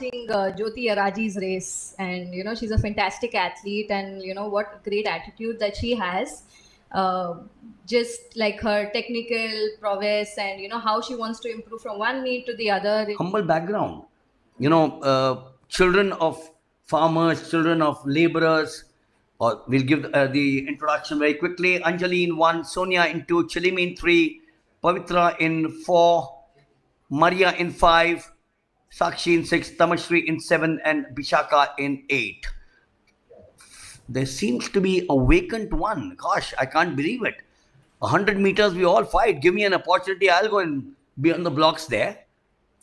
watching uh, Jyoti Yarraji's race, and you know she's a fantastic athlete, and you know what great attitude that she has. Uh, just like her technical prowess, and you know how she wants to improve from one meet to the other. humble background. You know, uh, children of farmers, children of laborers. Or we'll give uh, the introduction very quickly. Anjali in one, Sonia in two, Chilimi in three, Pavitra in four, Maria in five, Sakshi in six, Tamashri in seven, and Bishaka in eight. There seems to be a vacant one. Gosh, I can't believe it. 100 meters, we all fight. Give me an opportunity, I'll go and be on the blocks there.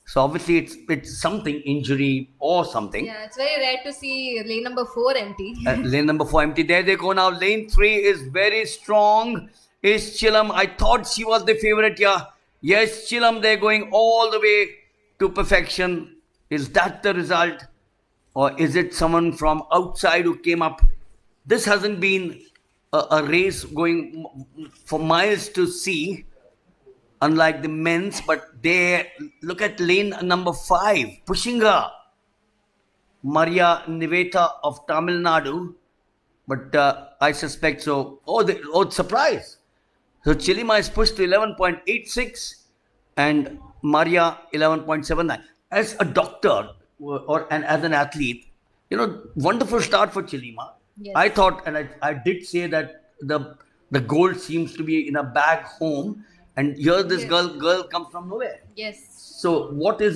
So obviously, it's it's something injury or something. Yeah, it's very rare to see lane number four empty. Uh, lane number four empty. There they go now. Lane three is very strong. Is Chilam? I thought she was the favorite. Yeah. Yes, Chilam. They're going all the way to perfection. Is that the result, or is it someone from outside who came up? This hasn't been a, a race going for miles to see unlike the men's, but they look at lane number five, pushing her. Maria Niveta of Tamil Nadu, but uh, I suspect so. Oh, the, oh, surprise! So Chilima is pushed to 11.86 and Maria 11.79. As a doctor or and as an athlete, you know, wonderful start for Chilima. Yes. I thought, and I, I did say that the the gold seems to be in a bag home, and here this Yes. girl girl comes from nowhere. yes. So what is